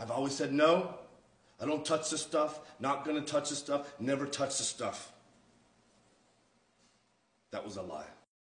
I've always said no. I don't touch this stuff. Not going to touch this stuff. Never touch the stuff. That was a lie.